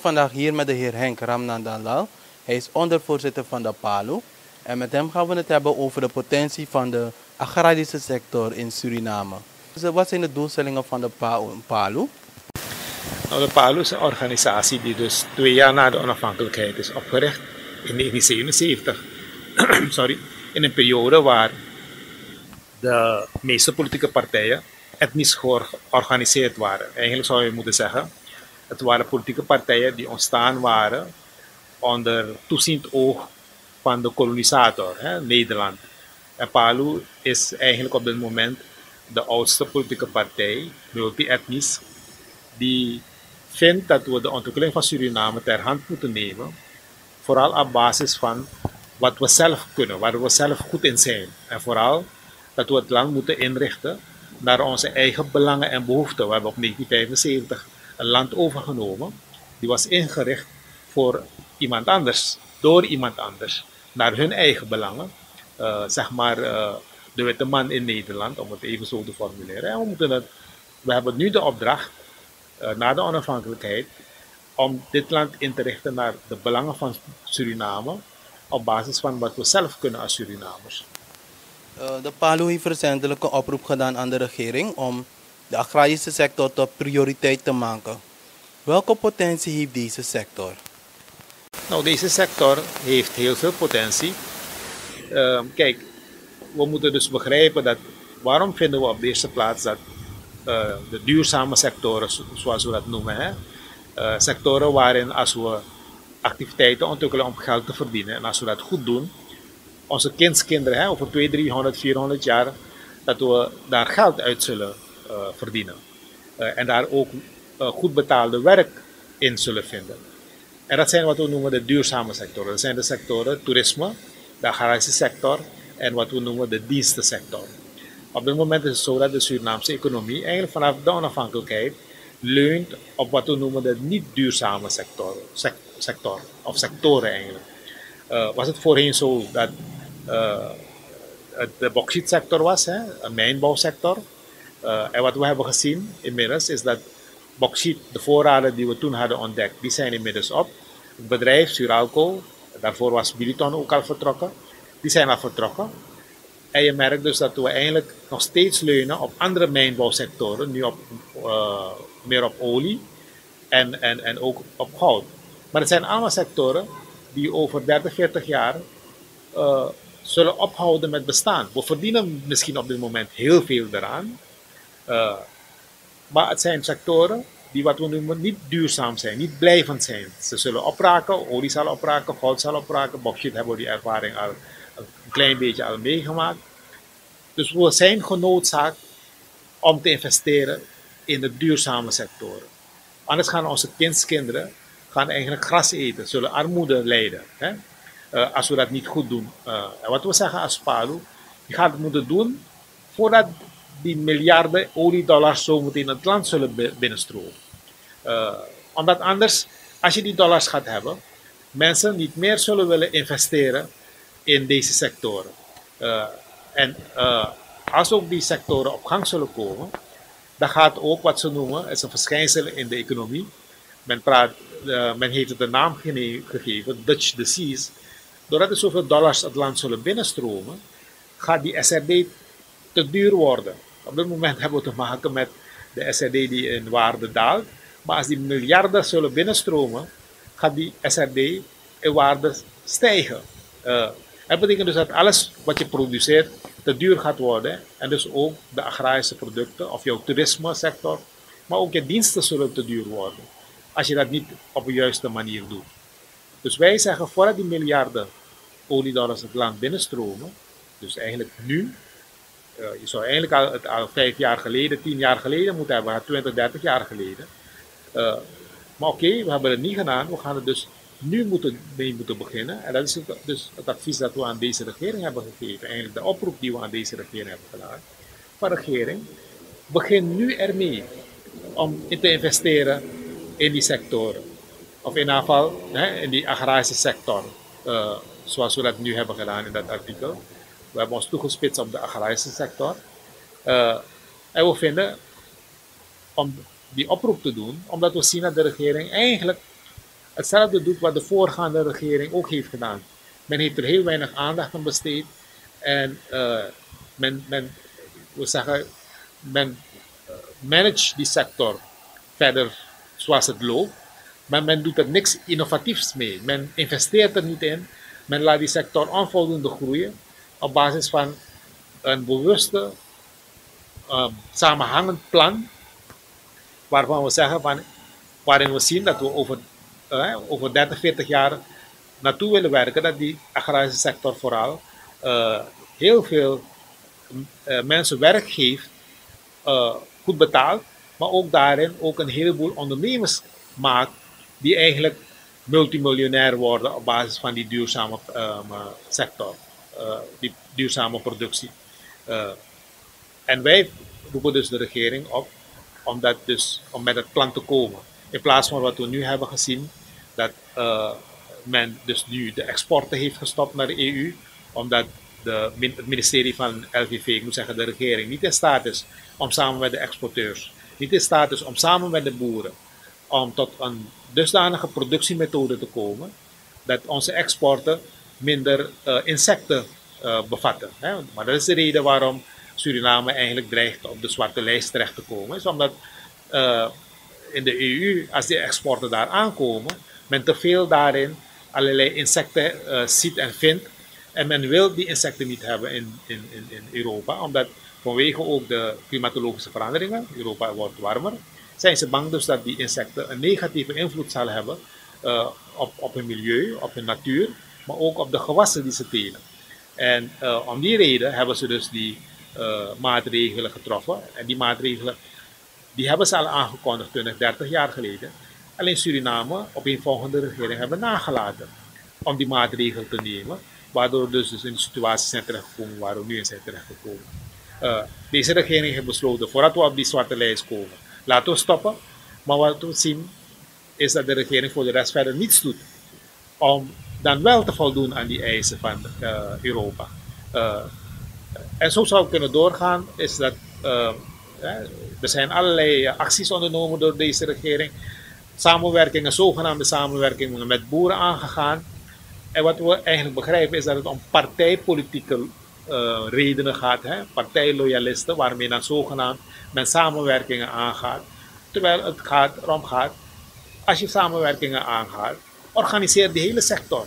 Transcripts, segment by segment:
Vandaag hier met de heer Henk Ramnandalal. Hij is ondervoorzitter van de PALU. En met hem gaan we het hebben over de potentie van de agrarische sector in Suriname. Dus wat zijn de doelstellingen van de PALU? Nou, de PALU is een organisatie die dus twee jaar na de onafhankelijkheid is opgericht in 1977. Sorry, in een periode waar de meeste politieke partijen etnisch georganiseerd waren. Eigenlijk zou je moeten zeggen, het waren politieke partijen die ontstaan waren onder toeziend oog van de kolonisator, hè, Nederland. En PALU is eigenlijk op dit moment de oudste politieke partij, multi-etnisch, die vindt dat we de ontwikkeling van Suriname ter hand moeten nemen, vooral op basis van wat we zelf kunnen, waar we zelf goed in zijn. En vooral dat we het land moeten inrichten naar onze eigen belangen en behoeften. We hebben op 1975 een land overgenomen, die was ingericht voor iemand anders, door iemand anders, naar hun eigen belangen. Uh, zeg maar uh, de witte man in Nederland, om het even zo te formuleren. En we, we hebben nu de opdracht, uh, na de onafhankelijkheid, om dit land in te richten naar de belangen van Suriname, op basis van wat we zelf kunnen als Surinamers. de PALU heeft een oproep gedaan aan de regering om de agrarische sector tot prioriteit te maken. Welke potentie heeft deze sector? Nou, deze sector heeft heel veel potentie. Uh, kijk, we moeten dus begrijpen dat waarom vinden we op eerste plaats dat uh, de duurzame sectoren, zoals we dat noemen, hè, uh, sectoren waarin als we activiteiten ontwikkelen om geld te verdienen en als we dat goed doen, onze kindskinderen hè, over 200, 300, 400 jaar, dat we daar geld uit zullen verdienen. en daar ook goed betaalde werk in zullen vinden. En dat zijn wat we noemen de duurzame sectoren. Dat zijn de sectoren toerisme, de agrarische sector en wat we noemen de dienstensector. Op dit moment is het zo dat de Surinaamse economie eigenlijk vanaf de onafhankelijkheid leunt op wat we noemen de niet duurzame sector, sector of sectoren eigenlijk. Was het voorheen zo dat het de bauxietsector was, hè, een mijnbouwsector. Uh, en wat we hebben gezien inmiddels is dat bauxiet, de voorraden die we toen hadden ontdekt, die zijn inmiddels op. Het bedrijf Suralco, daarvoor was Biliton ook al vertrokken, die zijn al vertrokken. En je merkt dus dat we eigenlijk nog steeds leunen op andere mijnbouwsectoren, nu op, uh, meer op olie en, en, en ook op goud. Maar het zijn allemaal sectoren die over 30, 40 jaar uh, zullen ophouden met bestaan. We verdienen misschien op dit moment heel veel eraan. Uh, maar het zijn sectoren die wat we noemen niet duurzaam zijn, niet blijvend zijn. Ze zullen opraken, olie zal opraken, goud zal opraken. Bauxiet hebben we die ervaring al een klein beetje al meegemaakt. Dus we zijn genoodzaakt om te investeren in de duurzame sectoren. Anders gaan onze kindskinderen gaan eigenlijk gras eten, zullen armoede lijden. Uh, als we dat niet goed doen. En wat we zeggen als PALU, je gaat het moeten doen voordat die miljarden oliedollars zo meteen het land zullen binnenstromen. Uh, omdat anders, als je die dollars gaat hebben, mensen niet meer zullen willen investeren in deze sectoren. Uh, en uh, als ook die sectoren op gang zullen komen, dan gaat ook wat ze noemen, is een verschijnsel in de economie. Men, praat, men heeft het een naam gegeven, Dutch disease. Doordat er zoveel dollars het land zullen binnenstromen, gaat die SRD te duur worden. Op dit moment hebben we te maken met de SRD die in waarde daalt. Maar als die miljarden zullen binnenstromen, gaat die SRD in waarde stijgen. Uh, dat betekent dus dat alles wat je produceert te duur gaat worden. En dus ook de agrarische producten of jouw toerisme sector, maar ook je diensten zullen te duur worden. Als je dat niet op de juiste manier doet. Dus wij zeggen voordat die miljarden oliedollars het land binnenstromen, dus eigenlijk nu, je zou eigenlijk al, al vijf jaar geleden, tien jaar geleden moeten hebben, 20, 30 jaar geleden. Uh, maar oké, we hebben het niet gedaan, we gaan het dus nu moeten, mee moeten beginnen. En dat is het, dus het advies dat we aan deze regering hebben gegeven. Eigenlijk de oproep die we aan deze regering hebben gedaan. Van regering, begin nu ermee om in te investeren in die sectoren. Of in geval hè, in die agrarische sector. Uh, zoals we dat nu hebben gedaan in dat artikel. We hebben ons toegespitst op de agrarische sector. Uh, en we vinden om die oproep te doen, omdat we zien dat de regering eigenlijk hetzelfde doet wat de voorgaande regering ook heeft gedaan. Men heeft er heel weinig aandacht aan besteed en uh, men, men, we zeggen, men uh, manage die sector verder zoals het loopt, maar men doet er niks innovatiefs mee. Men investeert er niet in, men laat die sector onvoldoende groeien op basis van een bewuste, uh, samenhangend plan, waarvan we zeggen van, waarin we zien dat we over, uh, over 30, 40 jaar naartoe willen werken, dat die agrarische sector vooral uh, heel veel mensen werk geeft, goed betaald, maar ook daarin ook een heleboel ondernemers maakt die eigenlijk multimiljonair worden op basis van die duurzame um, sector, die duurzame productie. Uh, en wij roepen dus de regering op om, dat dus, om met het plan te komen. In plaats van wat we nu hebben gezien, dat uh, men dus nu de exporten heeft gestopt naar de EU, omdat de, het ministerie van LVV, ik moet zeggen de regering, niet in staat is om samen met de exporteurs, niet in staat is om samen met de boeren, om tot een dusdanige productiemethode te komen, dat onze exporten minder uh, insecten uh, bevatten. Hè? Maar dat is de reden waarom Suriname eigenlijk dreigt op de zwarte lijst terecht te komen. Is omdat uh, in de EU, als die exporten daar aankomen, men te veel daarin allerlei insecten ziet en vindt. En men wil die insecten niet hebben in, in, in, Europa, omdat vanwege ook de klimatologische veranderingen, Europa wordt warmer, zijn ze bang dus dat die insecten een negatieve invloed zullen hebben op, op hun milieu, op hun natuur, maar ook op de gewassen die ze telen. En uh, om die reden hebben ze dus die uh, maatregelen getroffen. En die maatregelen die hebben ze al aangekondigd 20, 30 jaar geleden. Alleen Suriname op een volgende regering hebben nagelaten om die maatregelen te nemen. Waardoor we dus, dus in de situatie zijn terechtgekomen waar we nu in zijn terechtgekomen. Uh, deze regering heeft besloten, voordat we op die zwarte lijst komen, laten we stoppen. Maar wat we zien is dat de regering voor de rest verder niets doet om dan wel te voldoen aan die eisen van uh, Europa. Uh, en zo zou het kunnen doorgaan, is dat uh, er zijn allerlei acties ondernomen door deze regering. Samenwerkingen, zogenaamde samenwerkingen met boeren aangegaan. En wat we eigenlijk begrijpen is dat het om partijpolitieke redenen gaat, hè? partijloyalisten, waarmee dan zogenaamd met samenwerkingen aangaat. Terwijl het gaat, erom gaat, als je samenwerkingen aangaat, organiseer die hele sector.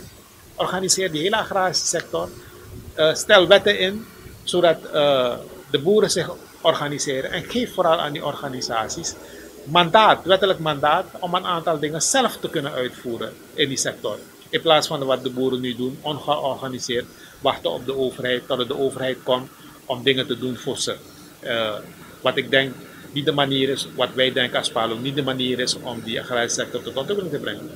Organiseer die hele agrarische sector. Uh, stel wetten in, zodat uh, de boeren zich organiseren. En geef vooral aan die organisaties mandaat, wettelijk mandaat, om een aantal dingen zelf te kunnen uitvoeren in die sector. In plaats van wat de boeren nu doen, ongeorganiseerd, wachten op de overheid, tot de overheid komt om dingen te doen voor ze. Uh, wat ik denk niet de manier is, wat wij denken als Palo, niet de manier is om die agrarische sector tot ontwikkeling te brengen.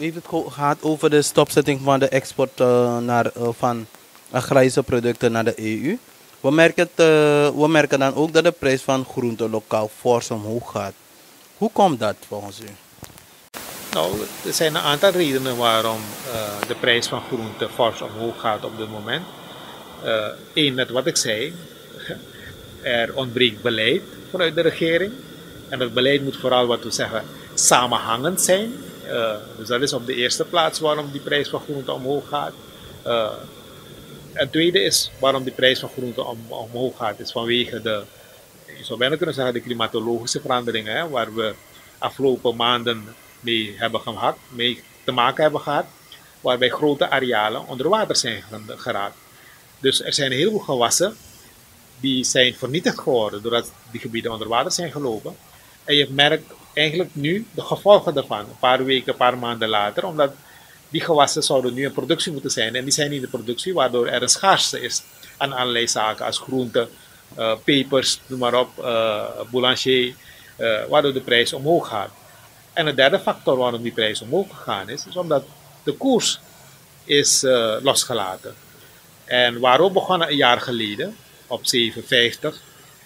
Heeft het gehad over de stopzetting van de export uh, naar, uh, van agrarische producten naar de EU. We merken, dan ook dat de prijs van groenten lokaal fors omhoog gaat. Hoe komt dat volgens u? Nou, er zijn een aantal redenen waarom de prijs van groenten fors omhoog gaat op dit moment. Eén, net wat ik zei, er ontbreekt beleid vanuit de regering. En dat beleid moet vooral, wat we zeggen, samenhangend zijn. Uh, dus dat is op de eerste plaats waarom die prijs van groente omhoog gaat. Uh, het tweede is waarom die prijs van groente om, omhoog gaat, is vanwege de, je zou bijna kunnen zeggen, de klimatologische veranderingen, hè, waar we afgelopen maanden mee hebben gehad, mee te maken hebben gehad, waarbij grote arealen onder water zijn geraakt. Dus er zijn heel veel gewassen die zijn vernietigd geworden doordat die gebieden onder water zijn gelopen. En je merkt eigenlijk nu de gevolgen daarvan, een paar weken, een paar maanden later, omdat die gewassen zouden nu in productie moeten zijn en die zijn niet in productie, waardoor er een schaarste is aan allerlei zaken als groenten, uh, pepers, noem maar op, uh, boulanger, uh, waardoor de prijs omhoog gaat. En een derde factor waarom die prijs omhoog gegaan is, is omdat de koers is losgelaten. En waarom begonnen een jaar geleden, op 7,50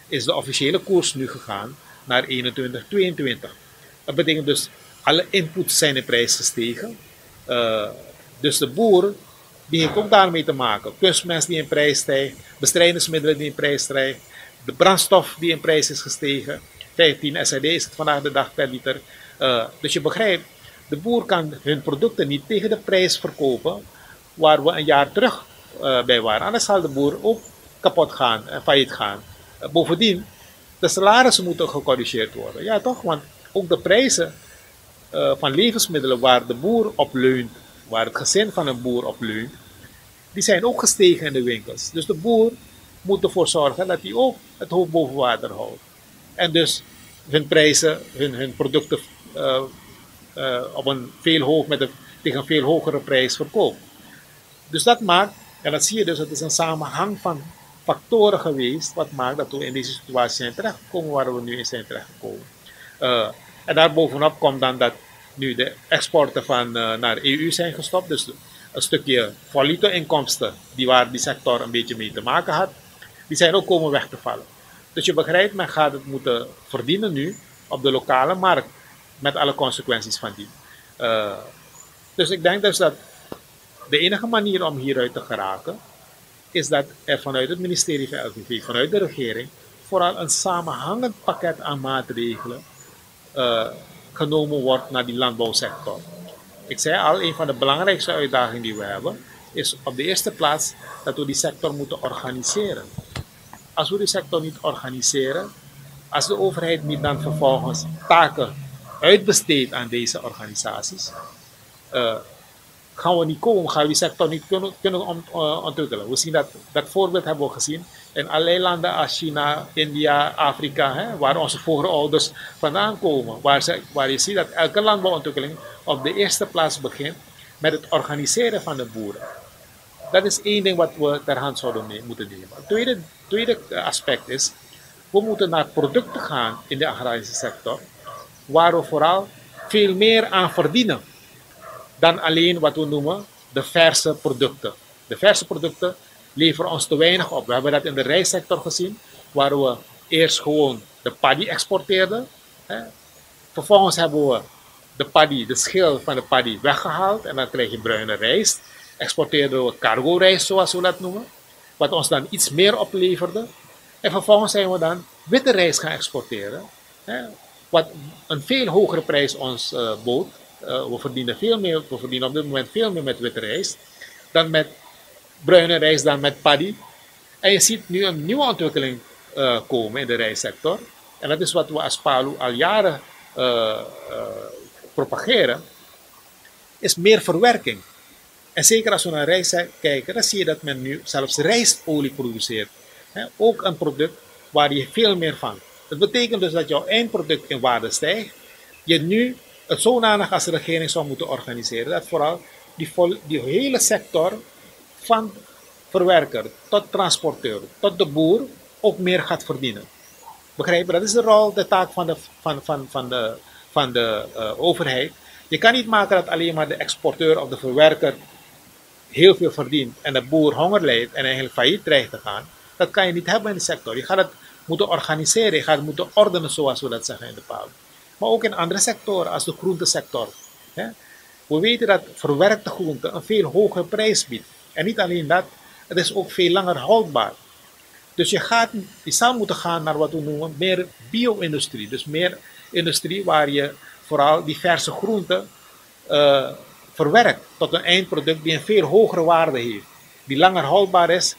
is de officiële koers nu gegaan naar 21,22. Dat betekent dus alle inputs zijn in prijs gestegen. Uh, dus de boer die heeft ook daarmee te maken. Kunstmest die in prijs stijgt, bestrijdingsmiddelen die in prijs stijgen, de brandstof die in prijs is gestegen. 15 SRD is het vandaag de dag per liter. Uh, dus je begrijpt De boer kan hun producten niet tegen de prijs verkopen waar we een jaar terug uh, bij waren. Anders zal de boer ook kapot gaan en failliet gaan. Bovendien, de salarissen moeten gecorrigeerd worden. Ja, toch? Want ook de prijzen uh, van levensmiddelen waar de boer op leunt, waar het gezin van een boer op leunt, die zijn ook gestegen in de winkels. Dus de boer moet ervoor zorgen dat hij ook het hoofd boven water houdt. En dus hun prijzen, hun, hun producten uh, uh, op een veel hoog, met een, tegen een veel hogere prijs verkoopt. Dus dat maakt, en dat zie je dus, het is een samenhang van factoren geweest, wat maakt dat we in deze situatie zijn terechtgekomen waar we nu in zijn terechtgekomen. Uh, en daarbovenop komt dan dat nu de exporten van, uh, naar EU zijn gestopt, dus een stukje valuta-inkomsten die waar die sector een beetje mee te maken had, die zijn ook komen weg te vallen. Dus je begrijpt, men gaat het moeten verdienen nu op de lokale markt, met alle consequenties van die. Uh, dus ik denk dus dat de enige manier om hieruit te geraken, is dat er vanuit het ministerie van LVV, vanuit de regering, vooral een samenhangend pakket aan maatregelen uh, genomen wordt naar die landbouwsector. Ik zei al, een van de belangrijkste uitdagingen die we hebben, is op de eerste plaats dat we die sector moeten organiseren. Als we die sector niet organiseren, als de overheid niet dan vervolgens taken uitbesteedt aan deze organisaties, uh, gaan we niet komen, gaan we die sector niet kunnen, uh, ontwikkelen. We zien dat, dat voorbeeld hebben we gezien in allerlei landen als China, India, Afrika, hè, waar onze voorouders vandaan komen. Waar, waar je ziet dat elke landbouwontwikkeling op de eerste plaats begint met het organiseren van de boeren. Dat is één ding wat we ter hand zouden moeten nemen. Het tweede, tweede aspect is, we moeten naar producten gaan in de agrarische sector, waar we vooral veel meer aan verdienen dan alleen wat we noemen de verse producten. De verse producten leveren ons te weinig op. We hebben dat in de rijstsector gezien, waar we eerst gewoon de paddy exporteerden. Hè. Vervolgens hebben we de paddy, de schil van de paddy weggehaald en dan krijg je bruine rijst. Exporteerden we cargo rijst, zoals we dat noemen, wat ons dan iets meer opleverde. En vervolgens zijn we dan witte rijst gaan exporteren, hè, wat een veel hogere prijs ons uh, bood. Uh, we verdienen veel meer, we verdienen op dit moment veel meer met witte rijst dan met bruine rijst dan met paddy. En je ziet nu een nieuwe ontwikkeling uh, komen in de rijstsector. En dat is wat we als PALU al jaren uh, propageren, is meer verwerking. En zeker als we naar rijst kijken, dan zie je dat men nu zelfs rijstolie produceert. Ook een product waar je veel meer vangt. Dat betekent dus dat jouw eindproduct in waarde stijgt. Je nu het zodanig als de regering zou moeten organiseren, dat vooral die, vol, die hele sector van verwerker tot transporteur, tot de boer, ook meer gaat verdienen. Begrijpen? Dat is de rol, de taak van de, van, van, van de, van de uh, overheid. Je kan niet maken dat alleen maar de exporteur of de verwerker heel veel verdient en de boer honger lijdt en eigenlijk failliet dreigt te gaan. Dat kan je niet hebben in de sector. Je gaat het moeten organiseren, je gaat het moeten ordenen zoals we dat zeggen in de paal. Maar ook in andere sectoren, als de groentesector. We weten dat verwerkte groenten een veel hogere prijs biedt. En niet alleen dat, het is ook veel langer houdbaar. Dus je, gaat, je zou moeten gaan naar wat we noemen meer bio-industrie. Dus meer industrie waar je vooral diverse groenten uh, verwerkt tot een eindproduct die een veel hogere waarde heeft. Die langer houdbaar is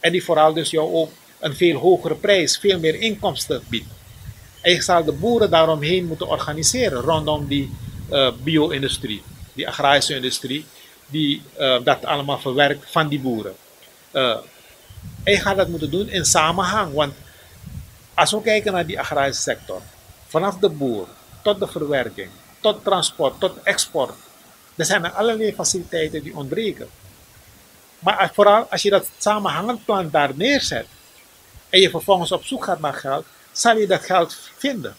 en die vooral dus jou ook een veel hogere prijs, veel meer inkomsten biedt. Je zal de boeren daaromheen moeten organiseren rondom die uh, bio-industrie, die agrarische industrie, die uh, dat allemaal verwerkt van die boeren. Uh, en je gaat dat moeten doen in samenhang, want als we kijken naar die agrarische sector, vanaf de boer tot de verwerking, tot transport, tot export, er zijn er allerlei faciliteiten die ontbreken. Maar vooral als je dat samenhangend plan daar neerzet en je vervolgens op zoek gaat naar geld, zal je dat geld vinden.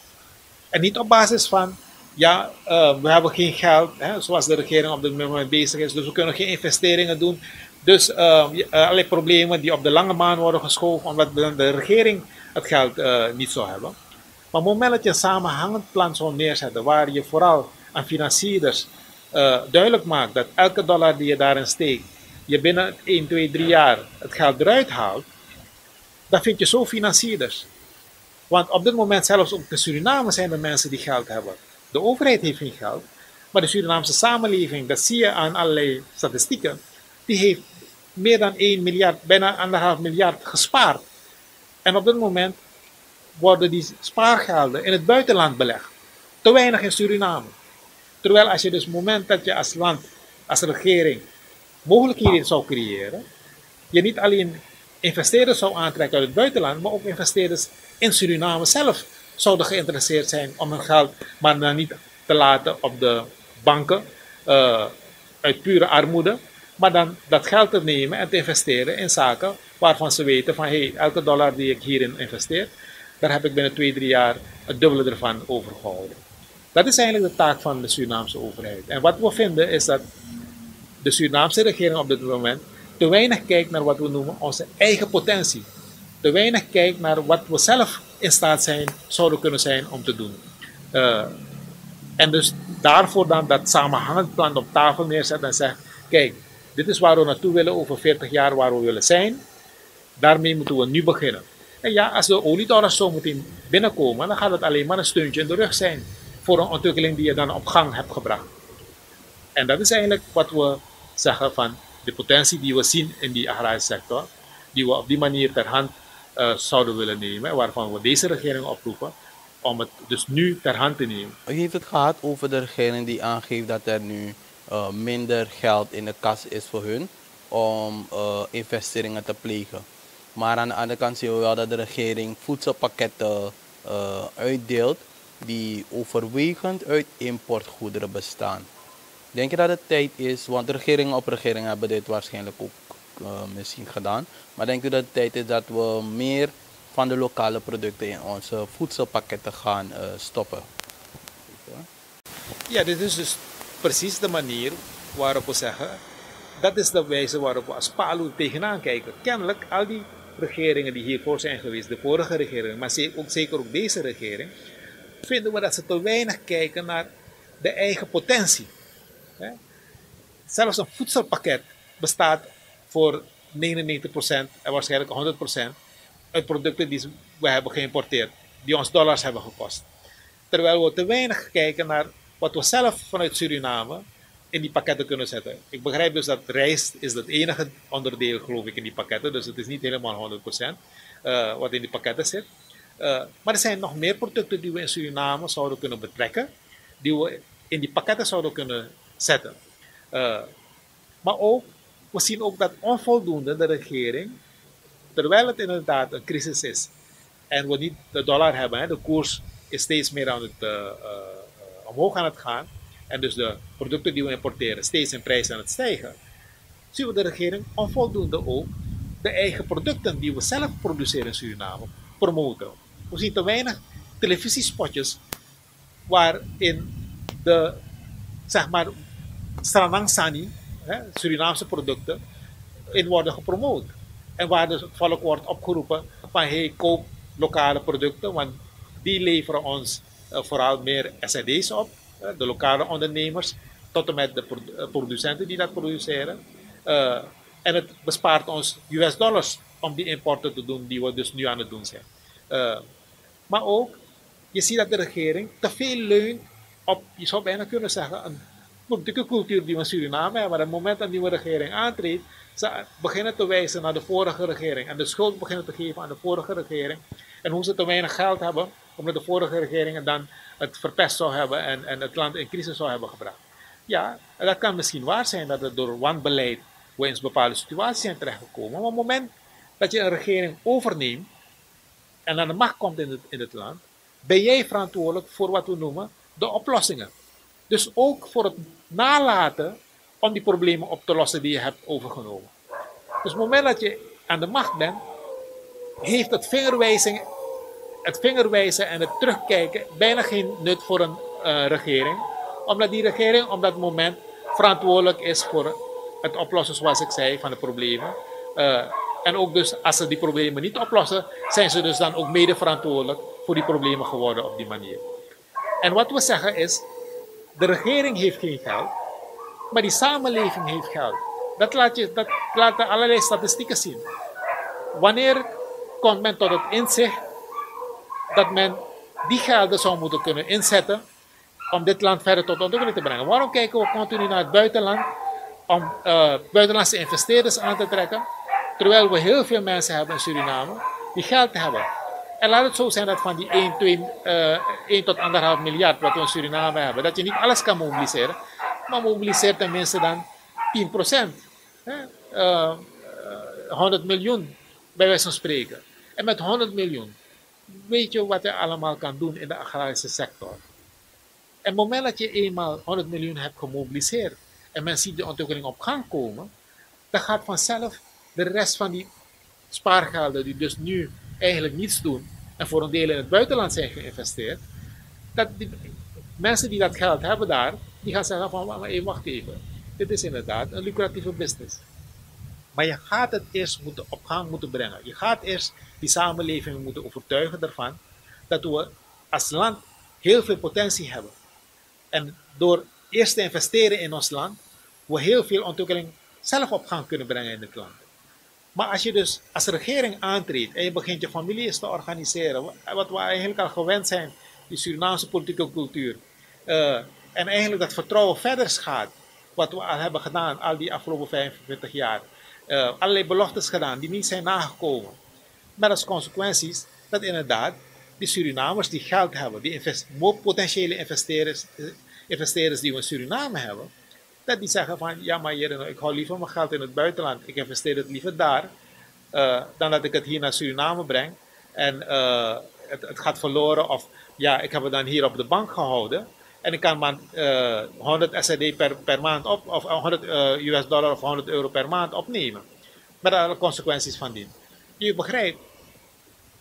En niet op basis van, ja, uh, we hebben geen geld, hè, zoals de regering op dit moment bezig is, dus we kunnen geen investeringen doen. Dus uh, allerlei problemen die op de lange baan worden geschoven, omdat de, regering het geld uh, niet zou hebben. Maar op het moment dat je een samenhangend plan zou neerzetten, waar je vooral aan financierders duidelijk maakt dat elke dollar die je daarin steekt, je binnen 1, 2, 3 jaar het geld eruit haalt, dan vind je zo financierders. Want op dit moment zelfs op de Suriname zijn er mensen die geld hebben. De overheid heeft geen geld. Maar de Surinaamse samenleving, dat zie je aan allerlei statistieken, die heeft meer dan 1 miljard, bijna 1,5 miljard gespaard. En op dit moment worden die spaargelden in het buitenland belegd. Te weinig in Suriname. Terwijl als je dus het moment dat je als land, als regering, mogelijkheden zou creëren, je niet alleen investeerders zou aantrekken uit het buitenland, maar ook investeerders in Suriname zelf zouden geïnteresseerd zijn om hun geld, maar dan niet te laten op de banken uh, uit pure armoede, maar dan dat geld te nemen en te investeren in zaken waarvan ze weten van hey, elke dollar die ik hierin investeer, daar heb ik binnen twee, drie jaar het dubbele ervan overgehouden. Dat is eigenlijk de taak van de Surinaamse overheid. En wat we vinden is dat de Surinaamse regering op dit moment te weinig kijkt naar wat we noemen onze eigen potentie. Te weinig kijkt naar wat we zelf in staat zijn, zouden kunnen zijn om te doen. Uh, en dus daarvoor dan dat samenhangend plan op tafel neerzet en zegt, kijk, dit is waar we naartoe willen over 40 jaar, waar we willen zijn. Daarmee moeten we nu beginnen. En ja, als de oliedollars zo meteen binnenkomen, dan gaat het alleen maar een steuntje in de rug zijn voor een ontwikkeling die je dan op gang hebt gebracht. En dat is eigenlijk wat we zeggen van de potentie die we zien in die agrarische sector, die we op die manier ter hand uh, zouden willen nemen, waarvan we deze regering oproepen om het dus nu ter hand te nemen. U heeft het gehad over de regering die aangeeft dat er nu uh, minder geld in de kas is voor hun om uh, investeringen te plegen. Maar aan de andere kant zien we wel dat de regering voedselpakketten uitdeelt die overwegend uit importgoederen bestaan. Denk je dat het tijd is, want regeringen op regering hebben dit waarschijnlijk ook misschien gedaan, maar denk u dat het tijd is dat we meer van de lokale producten in onze voedselpakketten gaan uh, stoppen? Ja, dit is dus precies de manier waarop we zeggen, dat is de wijze waarop we als PALU tegenaan kijken. Kennelijk, al die regeringen die hiervoor zijn geweest, de vorige regering, maar ook, zeker ook deze regering, vinden we dat ze te weinig kijken naar de eigen potentie. Zelfs een voedselpakket bestaat voor 99% en waarschijnlijk 100% uit producten die we hebben geïmporteerd, die ons dollars hebben gekost. Terwijl we te weinig kijken naar wat we zelf vanuit Suriname in die pakketten kunnen zetten. Ik begrijp dus dat rijst is het enige onderdeel, geloof ik, in die pakketten. Dus het is niet helemaal 100% uh, eh, wat in die pakketten zit. Uh, maar er zijn nog meer producten die we in Suriname zouden kunnen betrekken, die we in die pakketten zouden kunnen zetten. Uh, maar ook, we zien ook dat onvoldoende de regering, terwijl het inderdaad een crisis is en we niet de dollar hebben, de koers is steeds meer aan het, uh, omhoog aan het gaan en dus de producten die we importeren steeds in prijs aan het stijgen, zien we de regering onvoldoende ook de eigen producten die we zelf produceren in Suriname promoten. We zien te weinig televisiespotjes waarin de, zeg maar, Stranang Sani, Surinaamse producten, in worden gepromoot. En waar dus het volk wordt opgeroepen van hey, koop lokale producten, want die leveren ons uh, vooral meer SED's op, de lokale ondernemers, tot en met de uh, producenten die dat produceren. en het bespaart ons US dollars om die importen te doen die we dus nu aan het doen zijn. maar ook, je ziet dat de regering te veel leunt op, je zou bijna kunnen zeggen, een politieke cultuur die we in Suriname hebben. Maar op het moment dat die nieuwe regering aantreedt, ze beginnen te wijzen naar de vorige regering. En de schuld beginnen te geven aan de vorige regering. En hoe ze te weinig geld hebben, omdat de vorige regering dan het verpest zou hebben en, en het land in crisis zou hebben gebracht. Ja, dat kan misschien waar zijn dat het door wanbeleid we in bepaalde situaties zijn terechtgekomen. Maar op het moment dat je een regering overneemt en aan de macht komt in het, in het land, ben jij verantwoordelijk voor wat we noemen de oplossingen. Dus ook voor het nalaten om die problemen op te lossen die je hebt overgenomen. Dus op het moment dat je aan de macht bent, heeft het vingerwijzing, het vingerwijzen en het terugkijken bijna geen nut voor een uh, regering. Omdat die regering op dat moment verantwoordelijk is voor het oplossen, zoals ik zei, van de problemen. Uh, en ook dus als ze die problemen niet oplossen, zijn ze dus dan ook mede verantwoordelijk voor die problemen geworden op die manier. En wat we zeggen is, de regering heeft geen geld, maar die samenleving heeft geld. Dat, laat je, dat laten allerlei statistieken zien. Wanneer komt men tot het inzicht dat men die gelden zou moeten kunnen inzetten om dit land verder tot ontwikkeling te brengen. Waarom kijken we continu naar het buitenland om uh, buitenlandse investeerders aan te trekken, terwijl we heel veel mensen hebben in Suriname die geld hebben. En laat het zo zijn dat van die 1, 2, uh, 1 tot 1,5 miljard wat we in Suriname hebben, dat je niet alles kan mobiliseren, maar mobiliseer tenminste dan 10 procent. Uh, 100 miljoen, bij wijze van spreken. En met 100 miljoen weet je wat je allemaal kan doen in de agrarische sector. En het moment dat je eenmaal 100 miljoen hebt gemobiliseerd en men ziet de ontwikkeling op gang komen, dan gaat vanzelf de rest van die spaargelden, die dus nu eigenlijk niets doen en voor een deel in het buitenland zijn geïnvesteerd, dat die mensen die dat geld hebben daar, die gaan zeggen van, maar wacht even, dit is inderdaad een lucratieve business. Maar je gaat het eerst moeten op gang moeten brengen. Je gaat eerst die samenleving moeten overtuigen ervan dat we als land heel veel potentie hebben. En door eerst te investeren in ons land, we heel veel ontwikkeling zelf op gang kunnen brengen in het land. Maar als je dus als regering aantreedt en je begint je familie eens te organiseren, wat we eigenlijk al gewend zijn, die Surinaamse politieke cultuur, uh, en eigenlijk dat vertrouwen verder gaat, wat we al hebben gedaan al die afgelopen 25 jaar, uh, allerlei beloftes gedaan die niet zijn nagekomen. Met als consequenties dat inderdaad die Surinamers die geld hebben, die invest potentiële investeerders, eh, investeerders die we in Suriname hebben, dat die zeggen van ja maar hier, ik hou liever mijn geld in het buitenland, ik investeer het liever daar, uh, dan dat ik het hier naar Suriname breng en uh, het, het, gaat verloren of ja, ik heb het dan hier op de bank gehouden en ik kan maar uh, 100 SRD per, per maand op, of 100 US dollar of 100 euro per maand opnemen. Met alle consequenties van dien. Je begrijpt,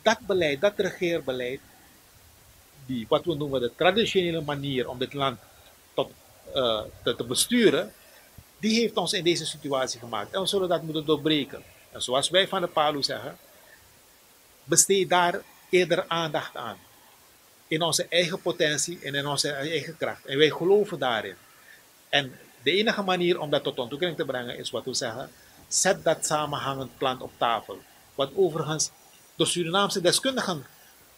dat beleid, dat regeerbeleid, die, wat we noemen de traditionele manier om dit land uh, te, besturen, die heeft ons in deze situatie gemaakt. En we zullen dat moeten doorbreken. En zoals wij van de PALU zeggen, besteed daar eerder aandacht aan. In onze eigen potentie en in onze eigen kracht. En wij geloven daarin. En de enige manier om dat tot ontwikkeling te brengen is wat we zeggen, zet dat samenhangend plan op tafel. Wat overigens door Surinaamse deskundigen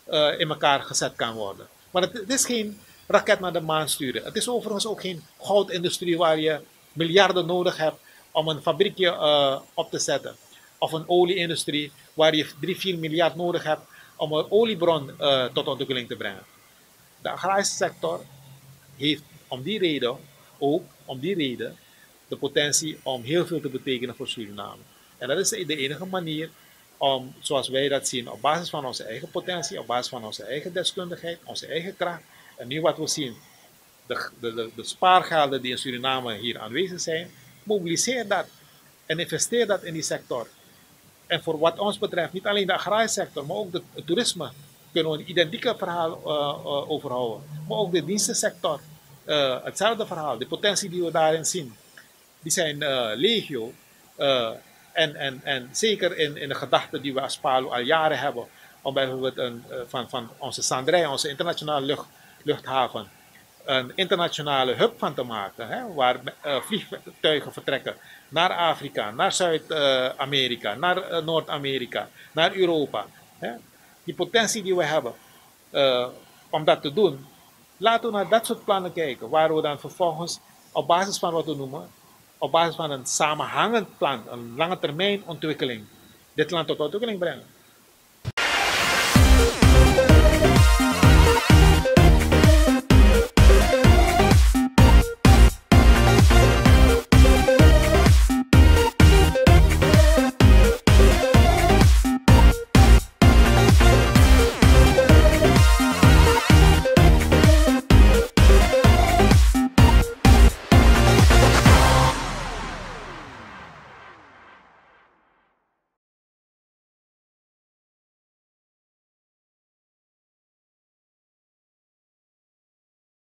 uh, in elkaar gezet kan worden. Maar het, is geen raket naar de maan sturen. Het is overigens ook geen goudindustrie waar je miljarden nodig hebt om een fabriekje uh, op te zetten. Of een olieindustrie waar je 3, 4 miljard nodig hebt om een oliebron uh, tot ontwikkeling te brengen. De agrarische sector heeft om die reden ook om die reden de potentie om heel veel te betekenen voor Suriname. En dat is de enige manier om, zoals wij dat zien, op basis van onze eigen potentie, op basis van onze eigen deskundigheid, onze eigen kracht. En nu wat we zien, de, de, de, de spaargelden die in Suriname hier aanwezig zijn, mobiliseer dat en investeer dat in die sector. En voor wat ons betreft, niet alleen de agrarische sector, maar ook de, het toerisme, kunnen we een identieke verhaal uh, uh, overhouden. Maar ook de dienstensector, uh, hetzelfde verhaal. De potentie die we daarin zien, die zijn legio. En, en, en zeker in, in de gedachten die we als PALU al jaren hebben, om bijvoorbeeld een, uh, van, van onze Sandrij, onze internationale lucht, luchthaven, een internationale hub van te maken, hè, waar uh, vliegtuigen vertrekken naar Afrika, naar Zuid-Amerika, naar uh, Noord-Amerika, naar Europa. Hè. Die potentie die we hebben om dat te doen, laten we naar dat soort plannen kijken, waar we dan vervolgens op basis van wat we noemen op basis van een samenhangend plan, een lange termijn ontwikkeling, dit land tot ontwikkeling brengen.